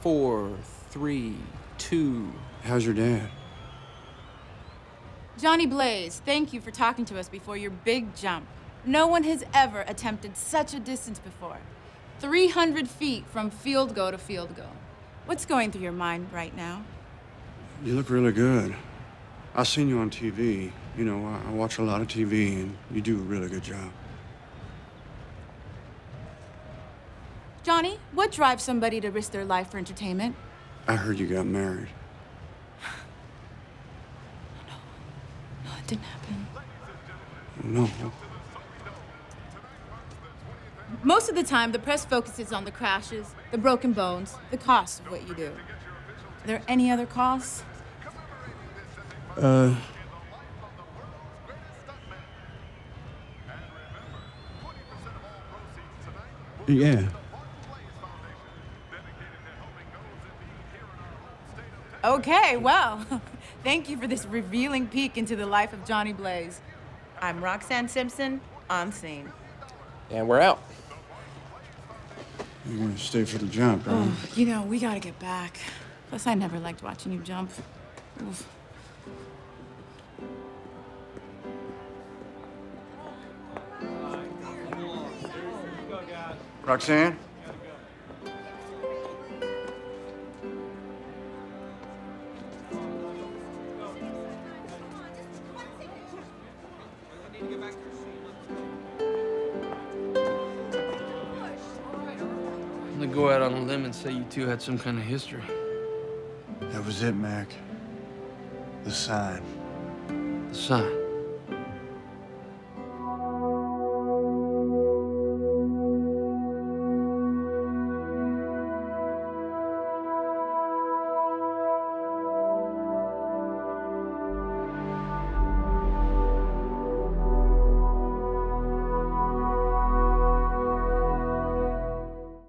Four, three, two. How's your dad? Johnny Blaze, thank you for talking to us before your big jump. No one has ever attempted such a distance before. 300 feet from field goal to field goal. What's going through your mind right now? You look really good. I've seen you on TV. You know, I, I watch a lot of TV, and you do a really good job. Johnny, what drives somebody to risk their life for entertainment? I heard you got married. No, no, it didn't happen. No. Most of the time, the press focuses on the crashes, the broken bones, the cost of what you do. Are there any other costs? Uh. Yeah. Okay, well, thank you for this revealing peek into the life of Johnny Blaze. I'm Roxanne Simpson, on scene. And we're out. You're gonna stay for the jump, right? Oh, you know, we gotta get back. Plus, I never liked watching you jump. Oof. Roxanne? I'm gonna go out on a limb and say you two had some kind of history. That was it, Mac. The sign. The sign.